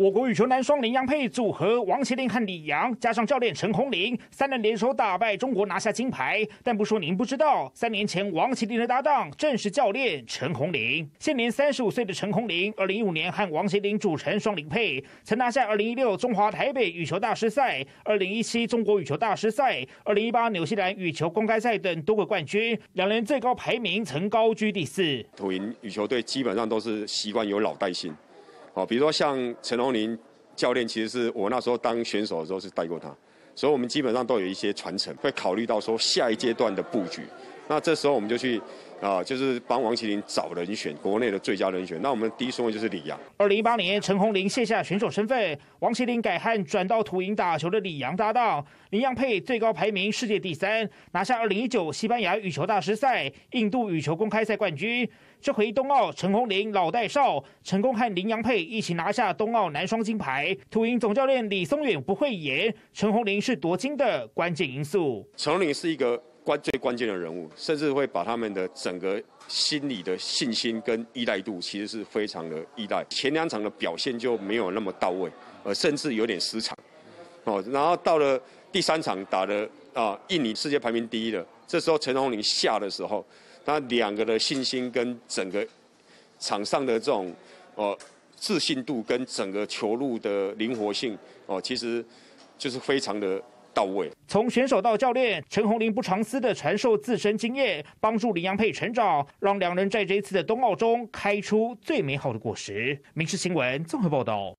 我国羽球男双林洋配组合王麒麟和李阳，加上教练陈宏林，三人联手打败中国拿下金牌。但不说您不知道，三年前王麒麟的搭档正是教练陈宏林。现年三十五岁的陈宏林，二零一五年和王麒麟组成双林配，曾拿下二零一六中华台北羽球大师赛、二零一七中国羽球大师赛、二零一八纽西兰羽球公开赛等多个冠军。两人最高排名曾高居第四。土银羽球队基本上都是习惯有老带新。哦，比如说像陈龙林教练，其实是我那时候当选手的时候是带过他，所以我们基本上都有一些传承，会考虑到说下一阶段的布局。那这时候我们就去啊，就是帮王麒麟找人选，国内的最佳人选。那我们第一顺位就是李阳。二零一八年，陈红林卸下选手身份，王麒麟改和转到土营打球的李阳搭档。林阳配最高排名世界第三，拿下二零一九西班牙羽球大师赛、印度羽球公开赛冠军。这回冬奥，陈红林老带少，成功和林洋配一起拿下冬奥男双金牌。土营总教练李松远不会演，陈红林是夺金的关键因素。陈红林是一个。关最关键的人物，甚至会把他们的整个心理的信心跟依赖度，其实是非常的依赖。前两场的表现就没有那么到位，呃，甚至有点失常。哦，然后到了第三场打的啊，印尼世界排名第一的，这时候陈宏林下的时候，他两个的信心跟整个场上的这种哦自信度跟整个球路的灵活性哦，其实就是非常的。到位。从选手到教练，陈红林不藏私的传授自身经验，帮助林洋佩成长，让两人在这一次的冬奥中开出最美好的果实。民事新闻综合报道。